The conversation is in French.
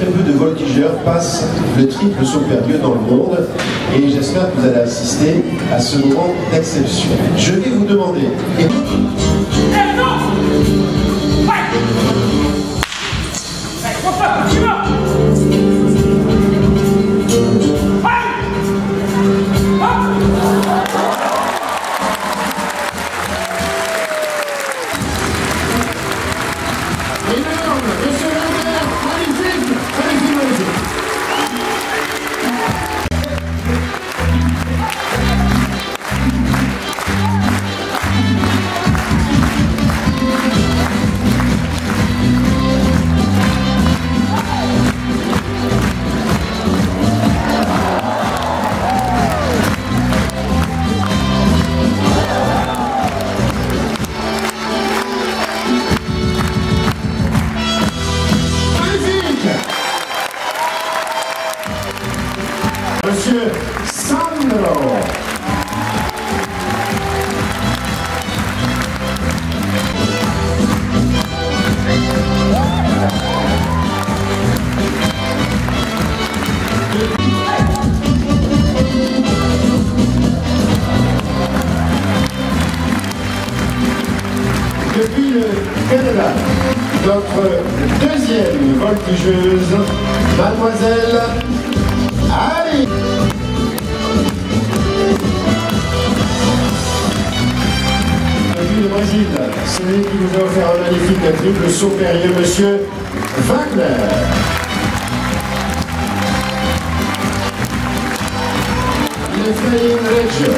Très peu de voltigeurs passent le triple saut perdu dans le monde. Et j'espère que vous allez assister à ce moment d'exception. Je vais vous demander... Depuis le Canada, notre deuxième voltigeuse, mademoiselle Ali. Depuis le Brésil, celui qui nous a offert un magnifique triple saut périlleux, monsieur Wagner. Lecture.